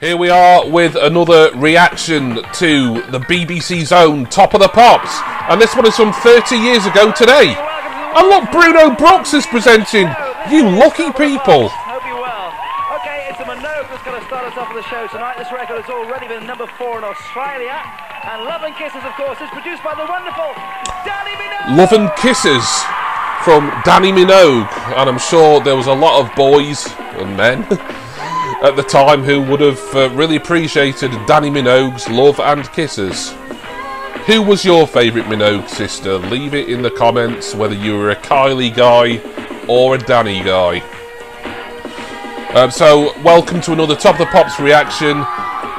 Here we are with another reaction to the BBC's own Top of the Pops. And this one is from 30 years ago today. And look, Bruno Brookes is presenting. You lucky people. Hope you're well. Okay, it's a Minogue that's going to start us off with the show tonight. This record has already been number four in Australia. And Love and Kisses, of course, is produced by the wonderful Dannii Minogue. Love and Kisses from Dannii Minogue. And I'm sure there was a lot of boys and men at the time who would have uh, really appreciated Dannii Minogue's Love and Kisses. Who was your favourite Minogue sister? Leave it in the comments whether you were a Kylie guy or a Dannii guy. Um, so, welcome to another Top of the Pops reaction.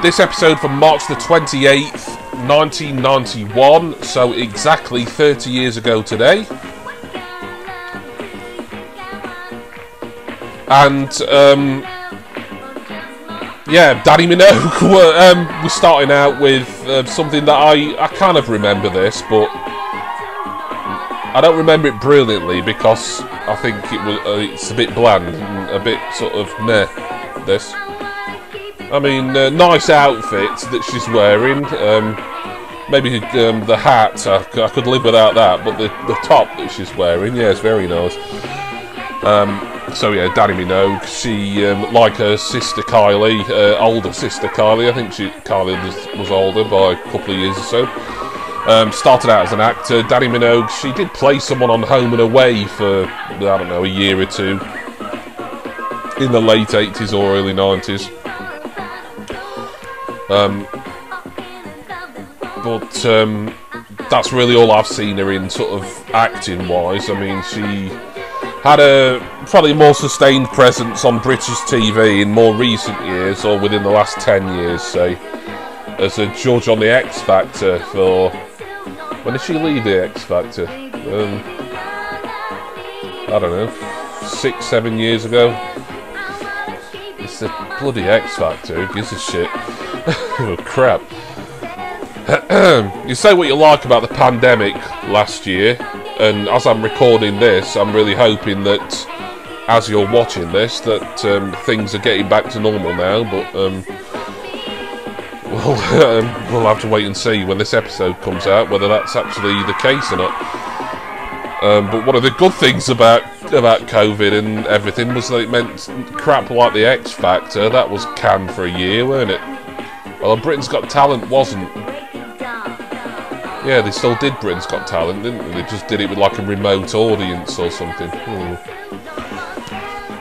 This episode from March the 28th, 1991, so exactly 30 years ago today. And, um, yeah, Dannii Minogue were, um, was starting out with uh, something that I, I kind of remember this, but I don't remember it brilliantly because I think it was uh, it's a bit bland and a bit sort of meh. This, I mean, uh, nice outfit that she's wearing. Um, maybe um, the hat I, I, could live without that, but the the top that she's wearing, yeah, it's very nice. Um, so yeah, Dannii Minogue. She, um, like her sister Kylie, uh, older sister Kylie. I think she Kylie was, was, older by a couple of years or so. Um, started out as an actor. Dannii Minogue. She did play someone on Home and Away for I don't know a year or two in the late 80s or early 90s. Um, but um, that's really all I've seen her in, sort of acting wise. I mean, she had a probably more sustained presence on British TV in more recent years or within the last 10 years, say, as a judge on the X Factor for. When did she leave the X Factor? Um, I don't know, six, seven years ago. It's the bloody X Factor, who gives a shit? oh, crap. you say what you like about the pandemic last year, and as I'm recording this, I'm really hoping that as you're watching this, that um, things are getting back to normal now. But um, we'll um, we'll have to wait and see when this episode comes out whether that's actually the case or not. Um, but one of the good things about about COVID and everything was that it meant crap like the X Factor that was canned for a year, weren't it? Well, Britain's Got Talent wasn't. Yeah, they still did Britain's Got Talent, didn't they? They just did it with like a remote audience or something. Hmm.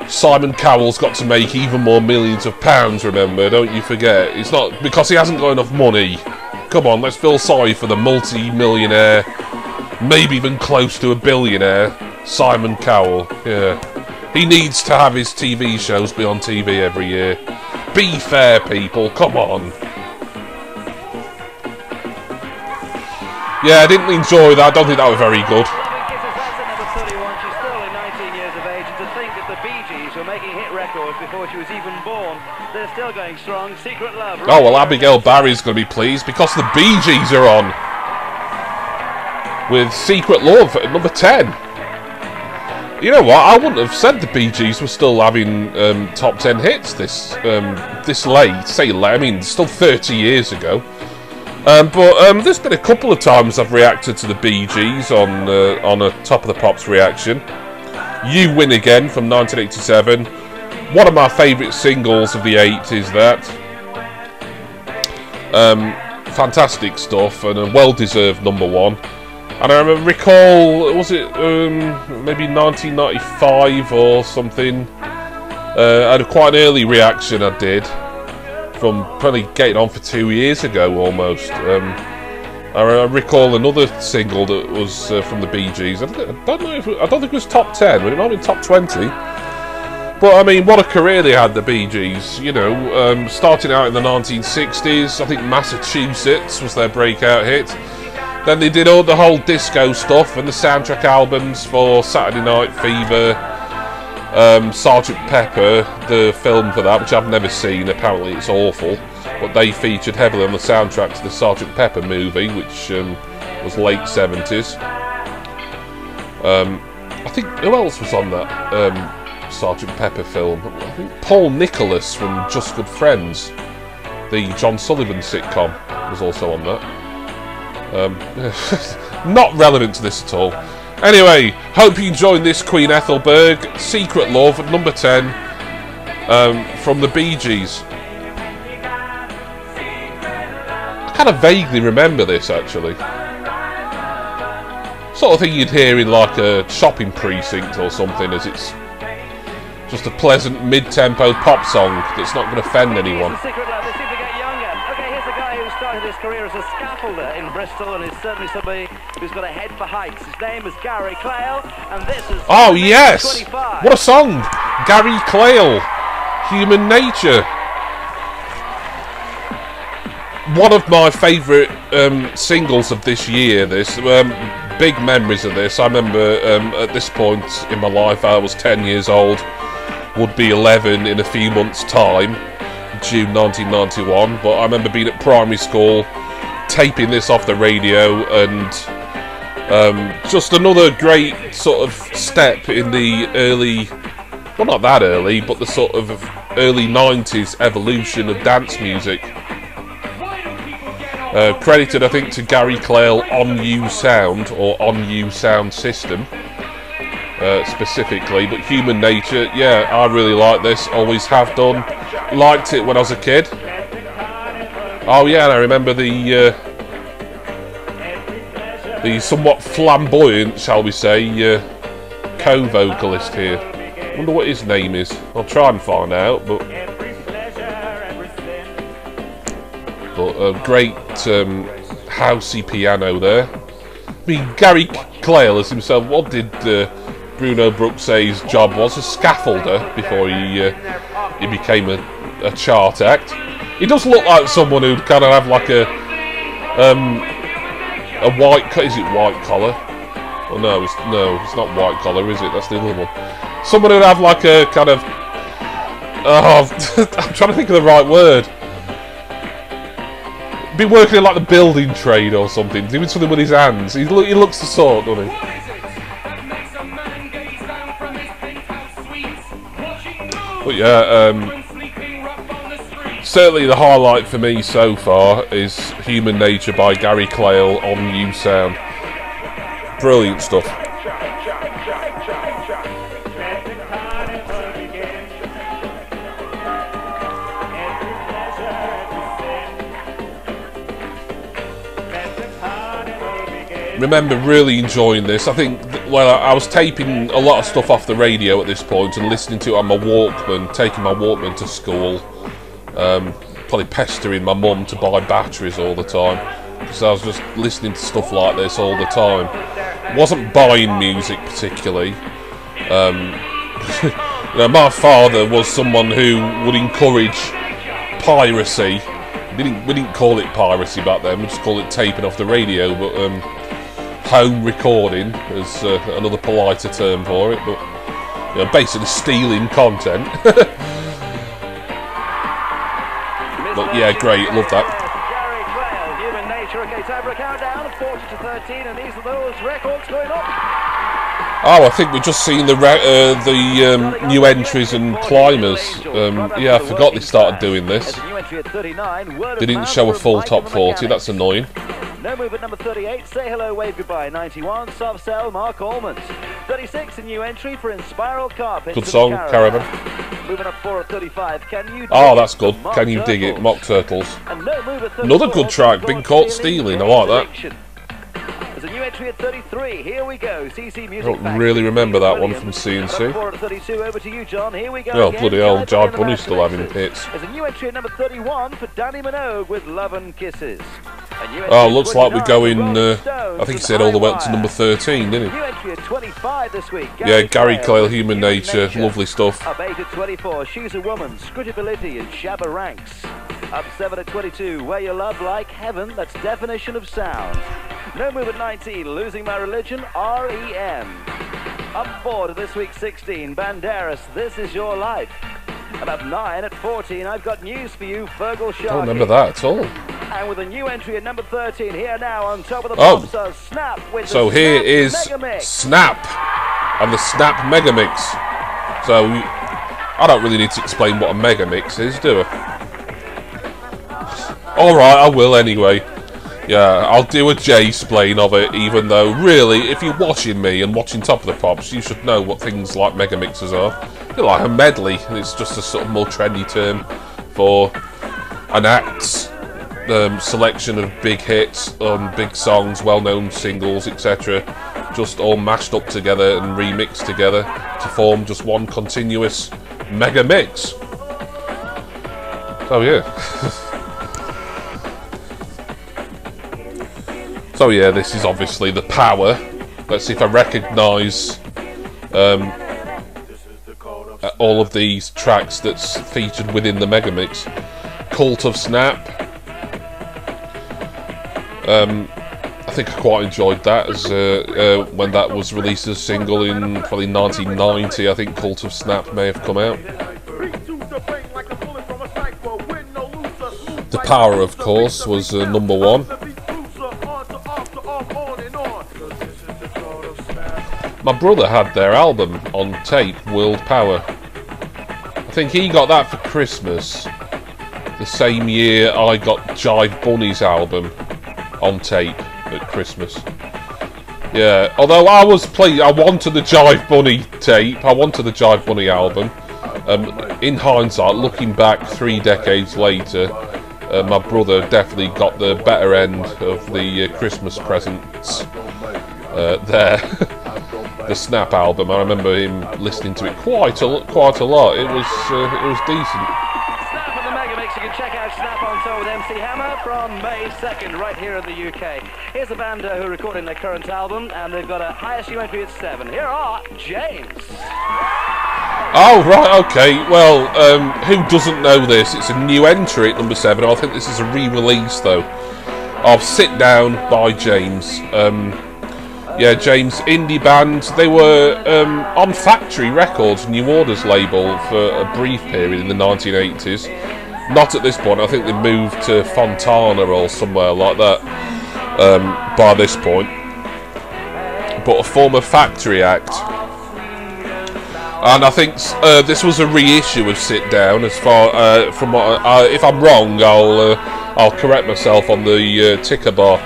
Simon Cowell's got to make even more millions of pounds, remember, don't you forget. It's not because he hasn't got enough money. Come on, let's feel sorry for the multi-millionaire, maybe even close to a billionaire, Simon Cowell. Yeah. He needs to have his TV shows be on TV every year. Be fair, people, come on. Yeah, I didn't enjoy that. I don't think that was very good. Oh well, Abigail Barry's going to be pleased because the Bee Gees are on with Secret Love at number ten. You know what? I wouldn't have said the Bee Gees were still having um, top ten hits this um, this late. Say late. I mean, still thirty years ago. Um, but um, there's been a couple of times I've reacted to the Bee Gees on uh, on a Top of the Pops reaction. You Win Again from 1987. One of my favourite singles of the 80s, that. Um, fantastic stuff and a well-deserved number one. And I recall, was it um, maybe 1995 or something? Uh, I had quite an early reaction I did from probably getting on for two years ago almost. Um, I, recall another single that was uh, from the Bee Gees. I don't, know if I don't think it was top ten, but it might been top twenty. But I mean, what a career they had, the Bee Gees. You know, um, starting out in the 1960s, I think Massachusetts was their breakout hit. Then they did all the whole disco stuff and the soundtrack albums for Saturday Night Fever, um, Sergeant Pepper, the film for that, which I've never seen. Apparently, it's awful. But they featured heavily on the soundtrack to the Sergeant Pepper movie, which um, was late 70s. Um, I think who else was on that um, Sergeant Pepper film? I think Paul Nicholas from Just Good Friends the John Sullivan sitcom was also on that. Um, not relevant to this at all. Anyway, hope you enjoyed this Queen Ethelberg Secret Love number 10 um, from the Bee Gees. I kind of vaguely remember this actually. Sort of thing you'd hear in like a shopping precinct or something as it's just a pleasant mid-tempo pop song that's not going to offend anyone. His career as a scaffolder in Bristol and is certainly somebody who's got a head for heights. His name is Gary Clail, and this is. Oh, yes! 25. What a song! Gary Clail, Human Nature. One of my favourite um, singles of this year, this. Um, big memories of this. I remember um, at this point in my life, I was 10 years old, would be 11 in a few months' time. June 1991, but I remember being at primary school, taping this off the radio, and um, just another great sort of step in the early, well, not that early, but the sort of early 90s evolution of dance music. Uh, credited, I think, to Gary Clail on You Sound or On-U Sound System. Uh, specifically, but Human Nature, yeah, I really like this, always have done. Liked it when I was a kid. Oh yeah, I remember the uh, the somewhat flamboyant, shall we say, uh, co-vocalist here. Wonder what his name is. I'll try and find out, but but a great um, housey piano there. I mean, Gary Clail as himself. What did uh, Bruno Brookes say his job was? A scaffolder before he uh, he became a a chart act. He does look like someone who'd kind of have like a um, a white. Is it white collar? Oh no, it's no, it's not white collar, is it? That's the other one. Someone who'd have like a kind of. Oh, I'm trying to think of the right word. Be working in like the building trade or something, doing something with his hands. He, look, he looks the sort, doesn't he? But yeah, um, certainly the highlight for me so far is Human Nature by Gary Clail on U Sound. Brilliant stuff. remember really enjoying this. I think, well, I was taping a lot of stuff off the radio at this point and listening to it on my Walkman, taking my Walkman to school. Um, probably pestering my mum to buy batteries all the time because I was just listening to stuff like this all the time. Wasn't buying music particularly. Um, you know, my father was someone who would encourage piracy. We didn't, we didn't call it piracy back then. We just called it taping off the radio. But um, home recording is uh, another politer term for it. But you know, basically stealing content. those records going up. Oh, I think we've just seen the uh, the um, new entries and climbers. Um, yeah, I forgot they started doing this. They didn't show a full top 40, that's annoying. No move at number 38, Say Hello, Wave Goodbye, 91, Soft Cell, Marc Almond. 36, a new entry for Inspiral Carpet. Good song, Caravan. Moving up 4 at 35, Can You Oh, that's good. Can You Dig It, Mock Turtles. No Another good track, Been Caught Stealing, I like that. There's a new entry at 33. Here we go. CC Music I don't really remember that one from C&C. Over to you, John. Here we go. Oh, bloody hell, Jive Bunny's still having hits. There's a new entry at number 31 for Dannii Minogue with Love and Kisses. Oh, looks like we're going, uh, I think he said all the way up to number 13, didn't he? Yeah, Gary Clail, Human Nature, lovely stuff. Up 8 at 24, She's a Woman, Scritti Politti and Shabba Ranks. Up 7 at 22, Wear Your Love Like Heaven, that's Definition of Sound. No move at 19, Losing My Religion, R.E.M. Up 4 to this week's 16, Banderas, This Is Your Life. And up 9 at 14, I've got news for you, Feargal Sharkey. I don't remember that at all. And with a new entry at number 13, here now on top of the oh. pops Snap with So here Snap is Megamix. Snap and the Snap Megamix. So I don't really need to explain what a Megamix is, do I? Alright, I will anyway. Yeah, I'll do a J-splain of it, even though, really, if you're watching me and watching Top of the Pops, you should know what things like mega mixers are. They're like a medley, and it's just a sort of more trendy term for an act's um, selection of big hits on big songs, well-known singles, etc. Just all mashed up together and remixed together to form just one continuous mega mix. So yeah. so yeah, this is obviously the power. Let's see if I recognise um, all of these tracks that's featured within the Megamix. Cult of Snap. Um, I think I quite enjoyed that as uh, uh, when that was released as a single in probably 1990. I think Cult of Snap may have come out. The Power, of course, was uh, number one. My brother had their album on tape, World Power. I think he got that for Christmas. The same year I got Jive Bunny's album on tape at Christmas. Yeah, although I was playing, I wanted the Jive Bunny tape, I wanted the Jive Bunny album. Um, in hindsight, looking back three decades later, uh, my brother definitely got the better end of the uh, Christmas presents uh, there. the Snap album, I remember him listening to it quite a quite a lot. It was uh, it was decent. Snap and the Megamix. You can check out Snap on tour with MC Hammer from May 2nd, right here in the UK. Here's a band uh, who are recording their current album, and they've got a highest UMP at seven. Here are James. Oh, right, okay. Well, um, who doesn't know this? It's a new entry at number seven. I think this is a re-release, though, of Sit Down by James. Um, yeah, James indie band. They were um, on Factory Records, New Order's label, for a brief period in the 1980s. Not at this point. I think they moved to Fontana or somewhere like that um, by this point. But a former Factory act and I think uh, this was a reissue of Sit Down. As far uh, from what, I, if I'm wrong, I'll uh, I'll correct myself on the uh, ticker bar.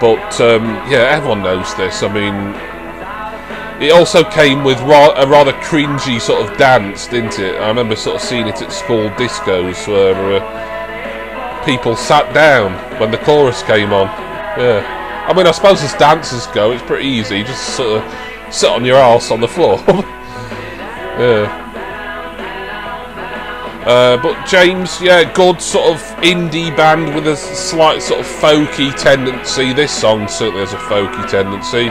But um, yeah, everyone knows this. I mean, it also came with ra a rather cringy sort of dance, didn't it? I remember sort of seeing it at school discos where uh, people sat down when the chorus came on. Yeah, I mean, I suppose as dancers go, it's pretty easy. Just sort of sit on your ass on the floor. yeah. Uh, but James, yeah, good sort of indie band with a slight sort of folky tendency. This song certainly has a folky tendency.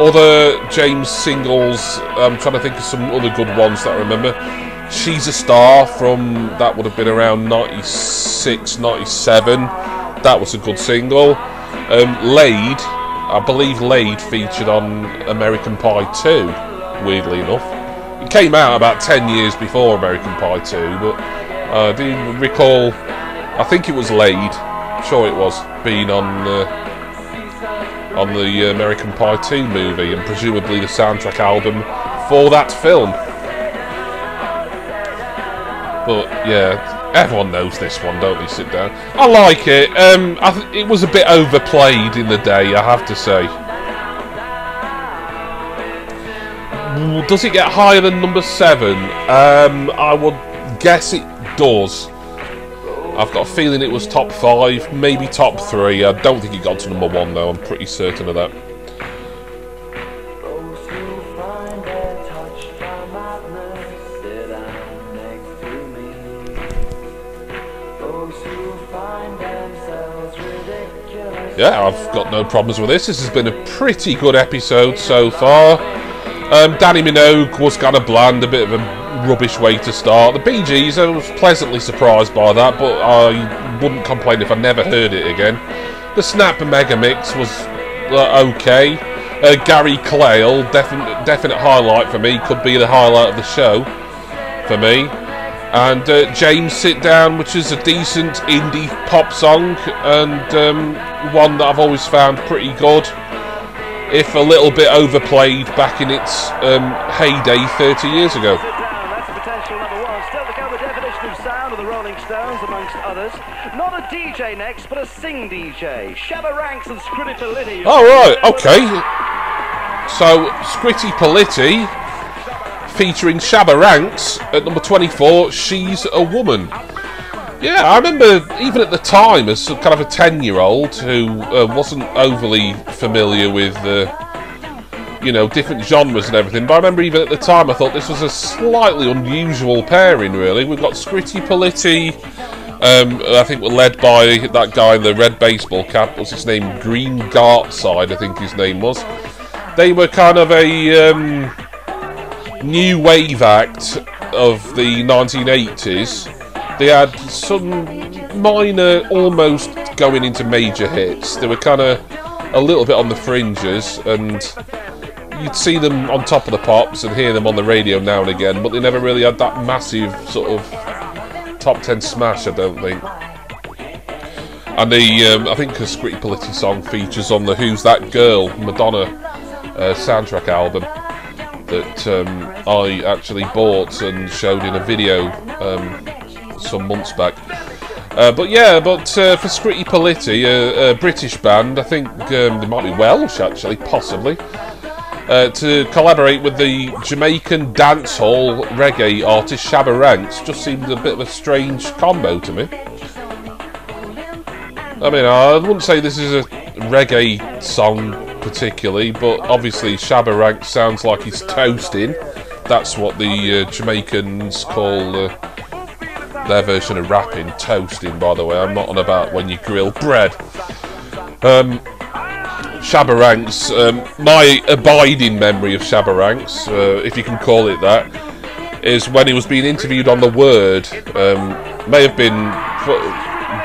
Other James singles, I'm trying to think of some other good ones that I remember. She's a Star from, that would have been around 96, 97. That was a good single. Um, Laid, I believe Laid featured on American Pie 2, weirdly enough. It came out about 10 years before American Pie 2, but uh, do you recall, I think it was Laid, sure it was, being on uh, on the American Pie 2 movie and presumably the soundtrack album for that film. But yeah, everyone knows this one, don't they? Sit down. I like it. Um, I th- it was a bit overplayed in the day, I have to say. Does it get higher than number seven? Um, I would guess it does. I've got a feeling it was top five, maybe top three. I don't think it got to number one though. I'm pretty certain of that. Yeah, I've got no problems with this. This has been a pretty good episode so far. Um, Dannii Minogue was kind of bland, a bit of a rubbish way to start. The Bee Gees, I was pleasantly surprised by that, but I wouldn't complain if I never heard it again. The Snap Mega Mix was uh, okay. Uh, Gary Clail, definite definite highlight for me, could be the highlight of the show for me. And uh, James Sit Down, which is a decent indie pop song and um, one that I've always found pretty good if a little bit overplayed back in its um, heyday 30 years ago. Sit down, that's the potential number one. Still to come the definition of sound of the Rolling Stones amongst amongst others. Not a DJ next, but a sing DJ. Shabba Ranks and Scritti Politti. All right, okay. So Scritti Politti featuring Shabba Ranks at number 24. She's a woman. Yeah, I remember even at the time as kind of a 10 year old who uh, wasn't overly familiar with, uh, you know, different genres and everything, but I remember even at the time I thought this was a slightly unusual pairing, really. We've got Scritti Politti, um, I think we're led by that guy in the red baseball cap, what's his name? Green Gartside, I think his name was. They were kind of a um, new wave act of the 1980s they had some minor, almost going into major hits. They were kind of a little bit on the fringes, and you'd see them on top of the pops and hear them on the radio now and again, but they never really had that massive sort of top 10 smash, I don't think. And the, um, I think a Scritti Politti song features on the Who's That Girl Madonna uh, soundtrack album that um, I actually bought and showed in a video um, some months back. Uh, but yeah, but uh, for Scritti Politti, a, British band, I think um, they might be Welsh actually, possibly, uh, to collaborate with the Jamaican dancehall reggae artist Shabba Ranks just seemed a bit of a strange combo to me. I mean, I wouldn't say this is a reggae song particularly, but obviously Shabba Ranks sounds like he's toasting. That's what the uh, Jamaicans call their version of rapping, toasting, by the way. I'm not on about when you grill bread. Um, Shabba Ranks, um, my abiding memory of Shabba Ranks, uh, if you can call it that, is when he was being interviewed on The Word, um, may have been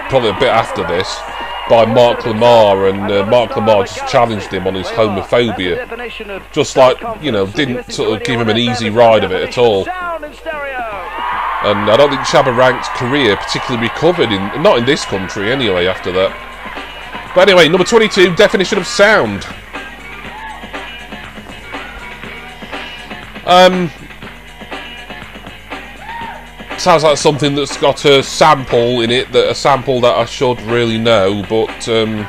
probably a bit after this, by Mark Lamarr, and uh, Mark Lamarr just challenged him on his homophobia. Just like, you know, didn't sort of give him an easy ride of it at all. And I don't think Shabba Ranks' career particularly recovered, in not in this country anyway, after that. But anyway, number 22, definition of sound. Um, sounds like something that's got a sample in it, that a sample that I should really know, but um,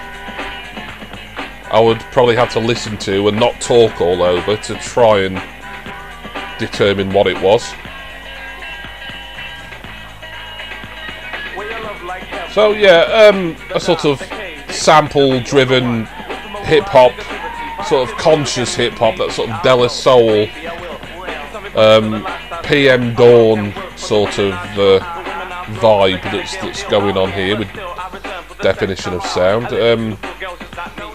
I would probably have to listen to and not talk all over to try and determine what it was. So yeah, um, a sort of sample-driven hip-hop, sort of conscious hip-hop, that sort of De La Soul, um, PM Dawn sort of uh, vibe that's that's going on here with definition of sound. Um,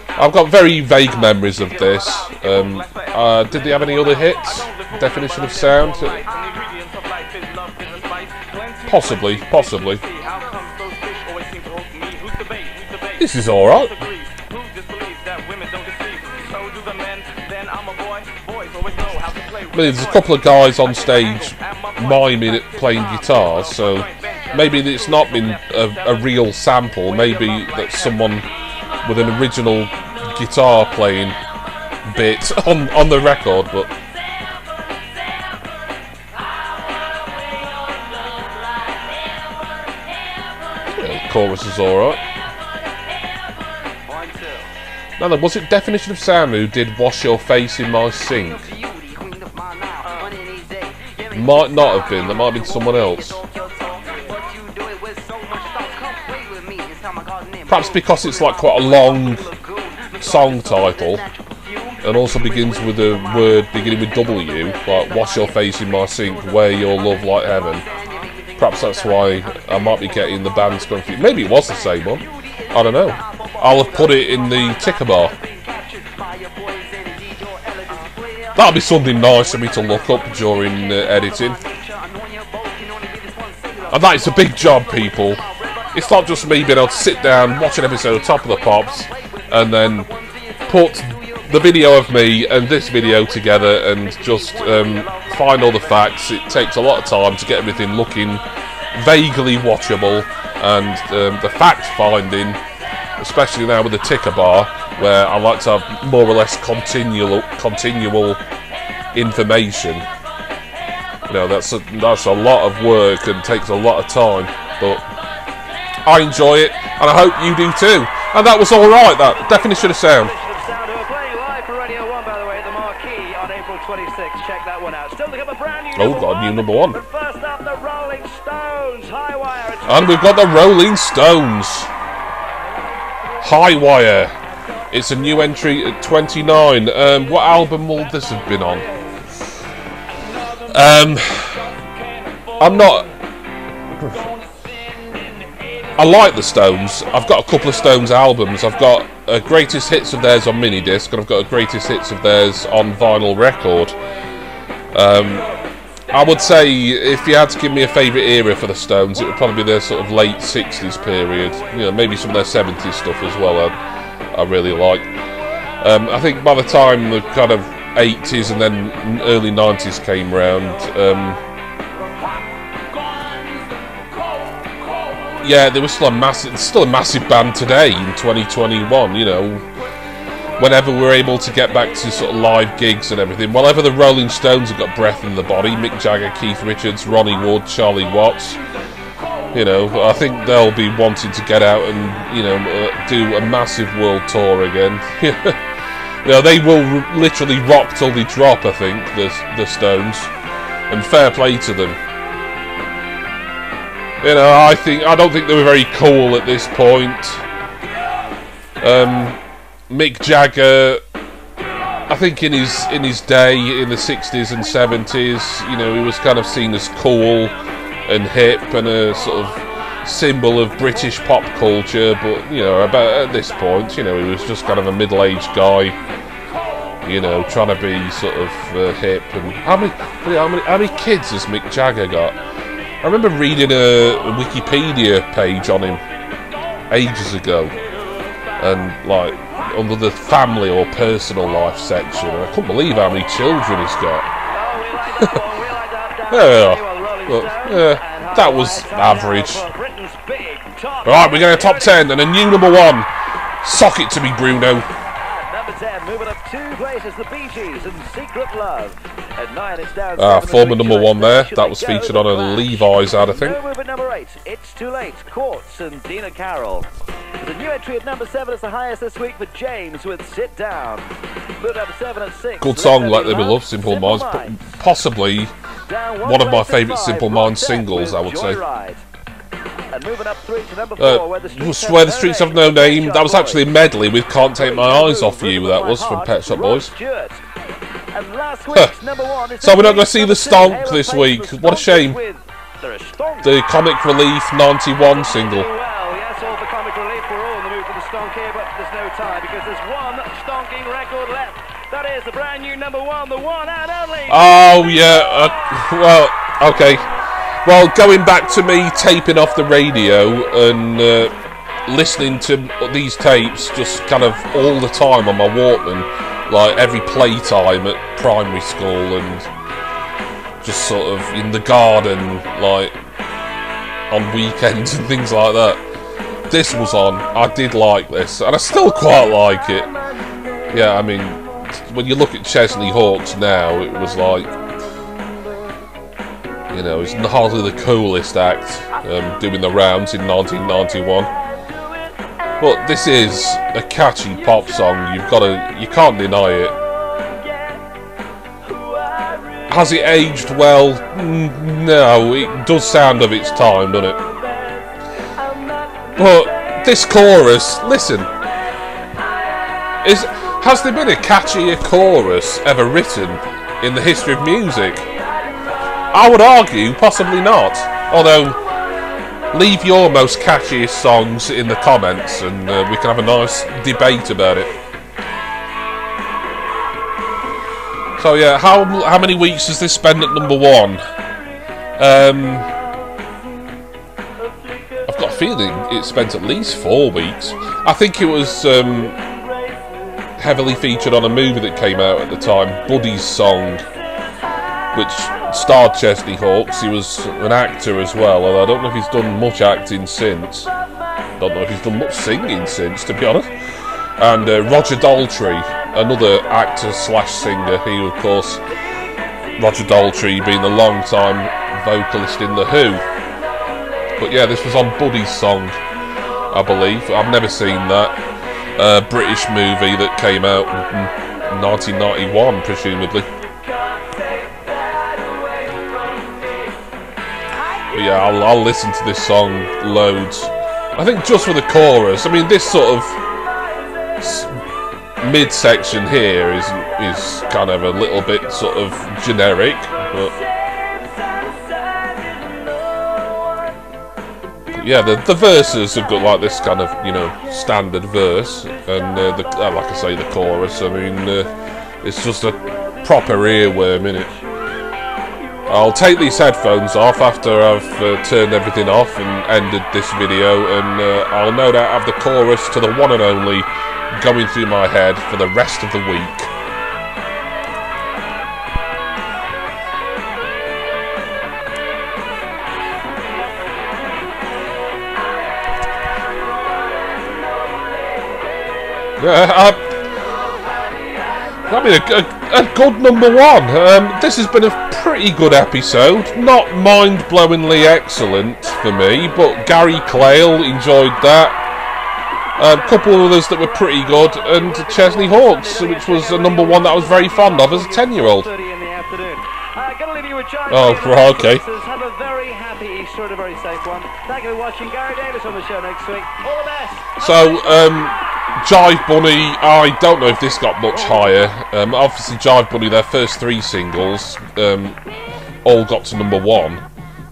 I've got very vague memories of this. Um, uh, did they have any other hits? Definition of sound? Possibly, possibly. This is alright. There's a couple of guys on stage miming it playing guitars, so maybe it's not been a, a real sample. Maybe that's someone with an original guitar playing bit on on the record, but. Chorus is alright. Now then, was it Definition of Sound who did Wash Your Face in My Sink? Might not have been, there might have been someone else. Perhaps because it's like quite a long song title and also begins with a word beginning with W, like Wash Your Face in My Sink, Wear Your Love Like Heaven. Perhaps that's why I might be getting the bands confused. Maybe it was the same one. I don't know. I'll have put it in the ticker bar. That'll be something nice for me to look up during uh, editing. And that is a big job, people. It's not just me being able to sit down, watch an episode of Top of the Pops, and then put the video of me and this video together and just um, find all the facts. It takes a lot of time to get everything looking vaguely watchable, and um, the fact finding especially now with the ticker bar, where I like to have more or less continual continual information. You know, that's a, that's a lot of work and takes a lot of time, but I enjoy it, and I hope you do too. And that was all right. That definition of sound. Definition of Sound, who are playing live for Radio 1, by the way, at the Marquee on April 26th. Check that one out. Still to come a brand new Oh, God, new number one. But first up, the Rolling Stones, High Wire. It's And we've got the Rolling Stones. High Wire. It's a new entry at 29. Um, what album will this have been on? Um, I'm not. I like the Stones. I've got a couple of Stones albums. I've got a greatest hits of theirs on mini disc, and I've got a greatest hits of theirs on vinyl record. Um, I would say if you had to give me a favourite era for the Stones, it would probably be their sort of late '60s period. You know, maybe some of their '70s stuff as well. I, I really like. Um, I think by the time the kind of '80s and then early '90s came round, um, yeah, there was still a massive, still a massive band today in 2021. You know, whenever we're able to get back to sort of live gigs and everything, whenever the Rolling Stones have got breath in the body, Mick Jagger, Keith Richards, Ronnie Wood, Charlie Watts, you know, I think they'll be wanting to get out and, you know, uh, do a massive world tour again. you know, they will r- literally rock till they drop, I think, the, the Stones. And fair play to them. You know, I think I don't think they were very cool at this point. Um, Mick Jagger, I think in his in his day in the sixties and seventies, you know, he was kind of seen as cool and hip and a sort of symbol of British pop culture. But you know, about at this point, you know, he was just kind of a middle-aged guy. You know, trying to be sort of uh, hip and how many, how many how many kids has Mick Jagger got? I remember reading a Wikipedia page on him ages ago, and like under the family or personal life section, and I couldn't believe how many children he's got. We like that one. We like that. Yeah, Down the Rolling well, Stones yeah, that was average. now for Britain's big top Right, we're going to top 10 and a new number one. Sock it to me, Bruno. Number 10, moving up two places, the Bee Gees and Secret Love. At 9, it's down Ah, former number one there. That was featured on a Levi's ad, I think. No move at number 8, It's Too Late, Quartz and Dina Carroll. The new entry at number 7 is the highest this week for James with Sit Down. Moving up 7 and 6. Good song, Let There Be Love, Simple Minds. Possibly one of my favourite Simple Minds singles, I would say. And moving up three to number uh, four, where the streets, Where the no Streets name, Have No Name. That was actually a medley with Can't Take My Eyes Off You. That was from Pet Shop Boys. And last week's number one is So we're not going gonna see the stonk this week. What a shame. The Comic Relief 91 single. Brand new number one, the one and only. Oh yeah. Uh, well, okay. Well, going back to me taping off the radio and uh, listening to these tapes just kind of all the time on my Walkman, like every playtime at primary school and just sort of in the garden, like on weekends and things like that. This was on. I did like this, and I still quite like it. Yeah, I mean, when you look at Chesney Hawkes now, it was like you know, it's hardly the coolest act um, doing the rounds in 1991. But this is a catchy pop song. You've got to, you can't deny it. Has it aged well? Mm, No, it does sound of its time, doesn't it? But this chorus, listen, is has there been a catchier chorus ever written in the history of music? I would argue possibly not. Although, leave your most catchiest songs in the comments and uh, we can have a nice debate about it. So yeah, how how many weeks does this spend at number one? Um, I've got a feeling it spent at least four weeks. I think it was um, heavily featured on a movie that came out at the time, Buddy's Song, which starred Chesney Hawkes. He was an actor as well, although I don't know if he's done much acting since. Don't know if he's done much singing since, to be honest. And uh, Roger Daltrey, another actor slash singer. He, of course, Roger Daltrey being the long time vocalist in The Who. But yeah, this was on Buddy's song. I believe. I've never seen that. Uh, British movie that came out in 1991, presumably. But yeah, I'll, I'll listen to this song loads. I think just for the chorus. I mean, this sort of s- midsection here is is kind of a little bit sort of generic, but yeah, the the verses have got like this kind of you know standard verse, and uh, the uh, like I say, the chorus. I mean, uh, it's just a proper earworm in it. I'll take these headphones off after I've uh, turned everything off and ended this video, and uh, I'll no doubt have the chorus to the one and only going through my head for the rest of the week. Yeah, I, I mean, a, a, a good number one. Um, this has been a pretty good episode. Not mind-blowingly excellent for me, but Gary Clail enjoyed that. A couple of others that were pretty good, and Chesney Hawkes, which was a number one that I was very fond of as a 10-year-old. 30 in the afternoon. Uh, gonna leave you with John Oh, okay. Have a very happy Easter and a very safe one. Thank you for watching. Gary Davies on the show next week. All the best. So, um, Jive Bunny, I don't know if this got much higher. Um, obviously, Jive Bunny, their first three singles, um, all got to number one.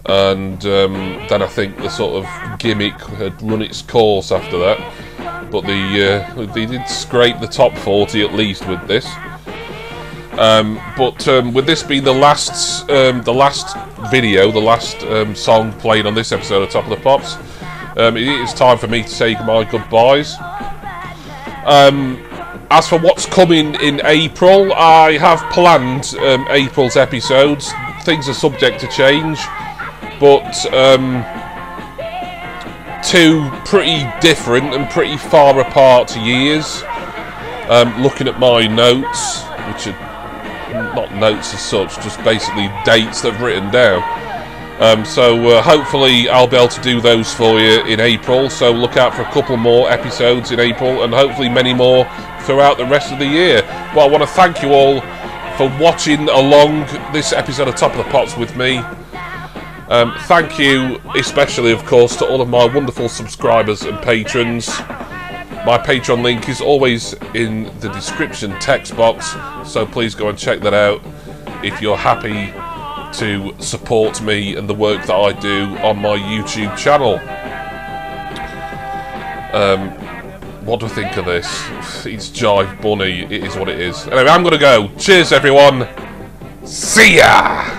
And um, then I think the sort of gimmick had run its course after that. But the uh, they did scrape the top 40 at least with this. Um, but um, with this being the last, um, the last video, the last song played on this episode of Top of the Pops, it is time for me to say my goodbyes. Um, as for what's coming in April, I have planned um, April's episodes. Things are subject to change, but um, two pretty different and pretty far apart years. Um, looking at my notes, which are not notes as such, just basically dates that I've written down. Um, so uh, hopefully I'll be able to do those for you in April. So look out for a couple more episodes in April, and hopefully many more throughout the rest of the year. But I want to thank you all for watching along this episode of Top of the Pots with me. Um, thank you, especially of course, to all of my wonderful subscribers and patrons. My Patreon link is always in the description text box, so please go and check that out if you're happy to support me and the work that I do on my YouTube channel. Um, what do I think of this? It's Jive Bunny, it is what it is. Anyway, I'm gonna go. Cheers, everyone. See ya!